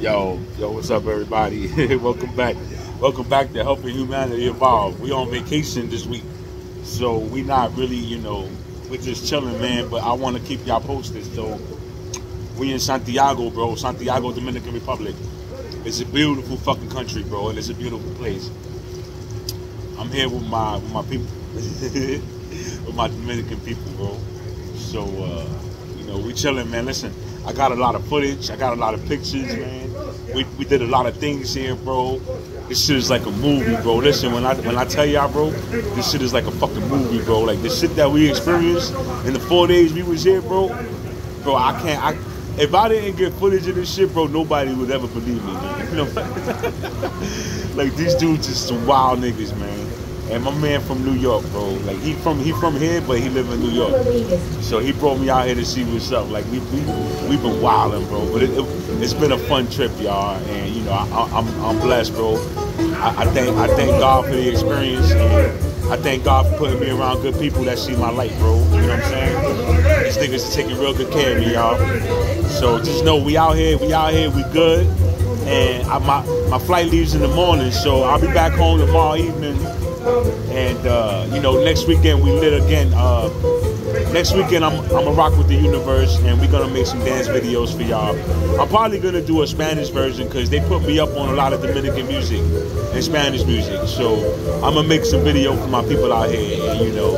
Yo, yo, what's up, everybody? Welcome back. Welcome back to Helping Humanity Evolve. We on vacation this week, so we not really, you know, we're just chilling, man. But I want to keep y'all posted. So we in Santiago, bro, Santiago, Dominican Republic. It's a beautiful fucking country, bro, and it's a beautiful place. I'm here with my with my people, with my Dominican people, bro. So uh, you know, we chilling, man. Listen, I got a lot of footage. I got a lot of pictures, man. We, we did a lot of things here, bro. This shit is like a movie, bro. Listen, when I when I tell y'all, bro, this shit is like a fucking movie, bro. Like the shit that we experienced in the four days we was here, bro. Bro, I can't. I if I didn't get footage of this shit, bro, nobody would ever believe me. Man. You know, like these dudes is some wild niggas, man. And my man from New York, bro. Like he from he from here, but he live in New York. So he brought me out here to see what's up. Like we we we've been wilding, bro. But it, it, has been a fun trip, y'all. And you know I, am I'm, I'm blessed, bro. I, I thank I thank God for the experience. And I thank God for putting me around good people that see my light, bro. You know what I'm saying? These niggas are taking real good care of me, y'all. So just know we out here, we out here, we good. And I, my my flight leaves in the morning, so I'll be back home tomorrow evening and uh, you know, next weekend we lit again. Uh, next weekend I'm I'm gonna rock with the universe, and we're gonna make some dance videos for y'all. I'm probably gonna do a Spanish version because they put me up on a lot of Dominican music and Spanish music. So I'm gonna make some video for my people out here, and you know,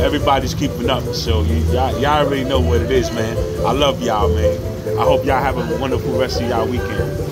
everybody's keeping up. So you, y'all, y'all already know what it is, man. I love y'all, man. I hope y'all have a wonderful rest of y'all weekend.